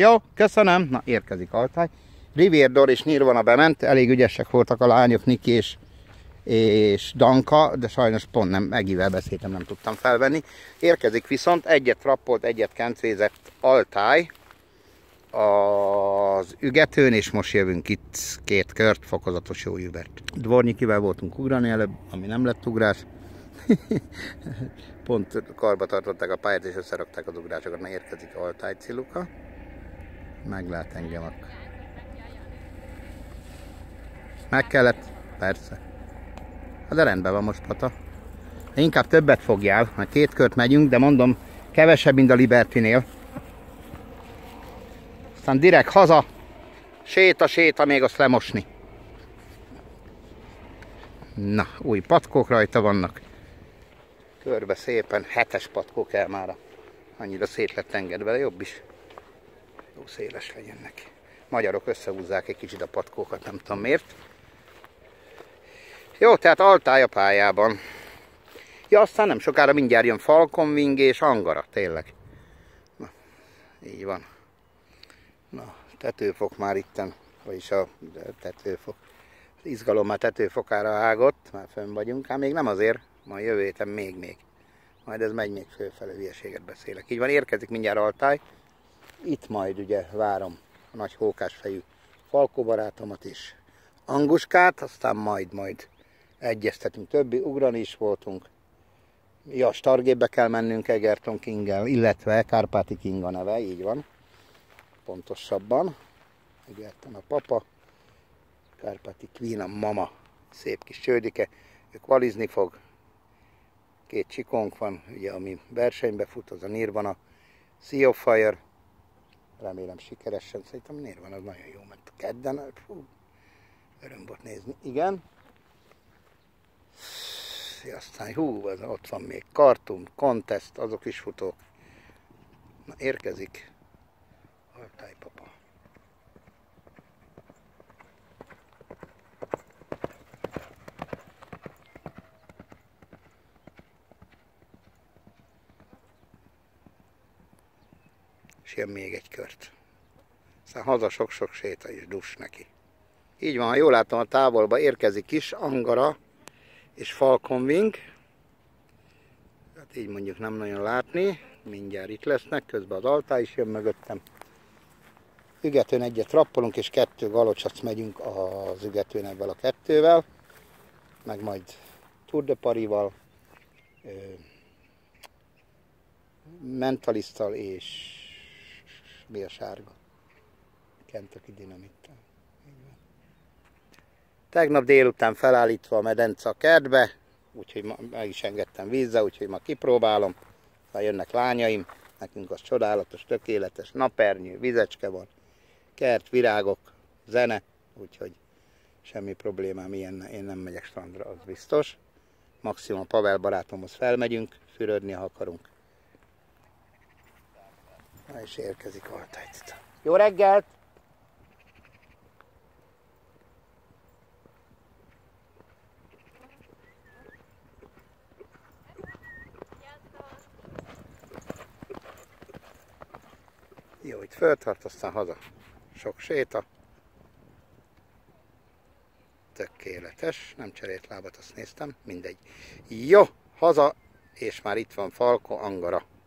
Jó, köszönöm. Na, érkezik Altály. Rivierdor és Nirvana bement, elég ügyesek voltak a lányok, Niki és, és Danka, de sajnos pont nem, Megivel beszéltem, nem tudtam felvenni. Érkezik viszont, egyet rappolt, egyet kentvézett Altály az ügetőn, és most jövünk itt két kört, fokozatos jó üvert. Dvornyikivel voltunk ugrani előbb, ami nem lett ugrás. Pont karba tartották a pályát, és összerakták az ugrásokat, mert érkezik Altály Ciluka. Meglát engem akkor. Meg kellett? Persze. Hát de rendben van most, Pata. Inkább többet fogjál, mert két kört megyünk, de mondom, kevesebb, mint a Libertinél. Aztán direkt haza, séta, séta, még azt lemosni. Na, új patkók rajta vannak. Körbe szépen, hetes patkók el már. Annyira szét lett engedve, de jobb is. Jó széles legyen neki. Magyarok összehúzzák egy kicsit a patkókat, nem tudom miért. Jó, tehát altály a pályában. Ja, aztán nem sokára mindjárt jön Falcon Wing és Angara, tényleg. Na, így van. Na, tetőfok már itten, vagyis a tetőfok. Az izgalom már tetőfokára ágott, már fönn vagyunk, hát még nem azért, majd jövő héten még-még. Majd ez megy még fölfelé, hülyeséget beszélek. Így van, érkezik mindjárt altály. Itt majd ugye várom a nagy hókás fejű falkó barátomat is. Anguskát, aztán majd, majd egyeztetünk többi, ugrani is voltunk. Ja, Stargébe kell mennünk Egerton Kinggel, illetve Kárpáti King a neve, így van. Pontosabban. Egerton a papa, Kárpáti Queen mama. Szép kis csődike. Ők valizni fog. Két csikónk van, ugye, ami versenybe fut, az a Nirvana Sea of Fire. Remélem sikeresen, szerintem Nirvana az nagyon jó, mert kedden, fú, öröm volt nézni. Igen, aztán hú, az, ott van még Kartum, Contest, azok is futók. Na, érkezik Altály jön még egy kört. Aztán haza sok-sok séta is dus neki. Így van, ha jól látom a távolba érkezik is Angara, és Falcon Wing. Hát így mondjuk nem nagyon látni, mindjárt itt lesznek, közben az altá is jön mögöttem. Ügetőn egyet rappolunk, és kettő galocsac megyünk az ügetőn ebből a kettővel, meg majd Tour de Parival, mentalisztal és mi a sárga? Kentucky Dynamittal. Tegnap délután felállítva a medence a kertbe, úgyhogy meg is engedtem vízzel, úgyhogy ma kipróbálom. Ha jönnek lányaim, nekünk az csodálatos, tökéletes, napernyő, vizecske van, kert, virágok, zene, úgyhogy semmi problémám ilyen, én nem megyek strandra, az biztos. Maximum Pavel barátomhoz felmegyünk, fürödni, ha akarunk. Na és érkezik Altajt. Jó reggelt! Jó, itt föltart, aztán haza. Sok séta. Tökéletes. Nem cserélt lábat, azt néztem. Mindegy. Jó, haza, és már itt van Falko Angara.